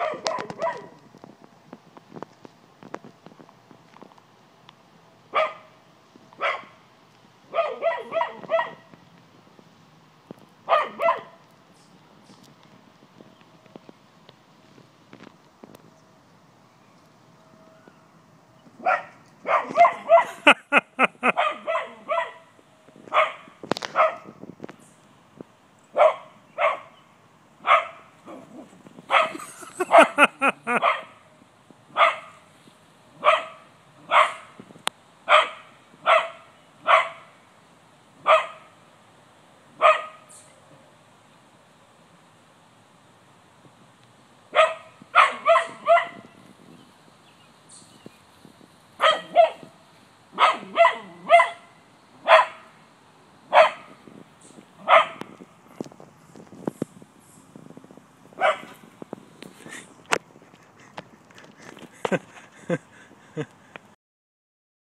Oh!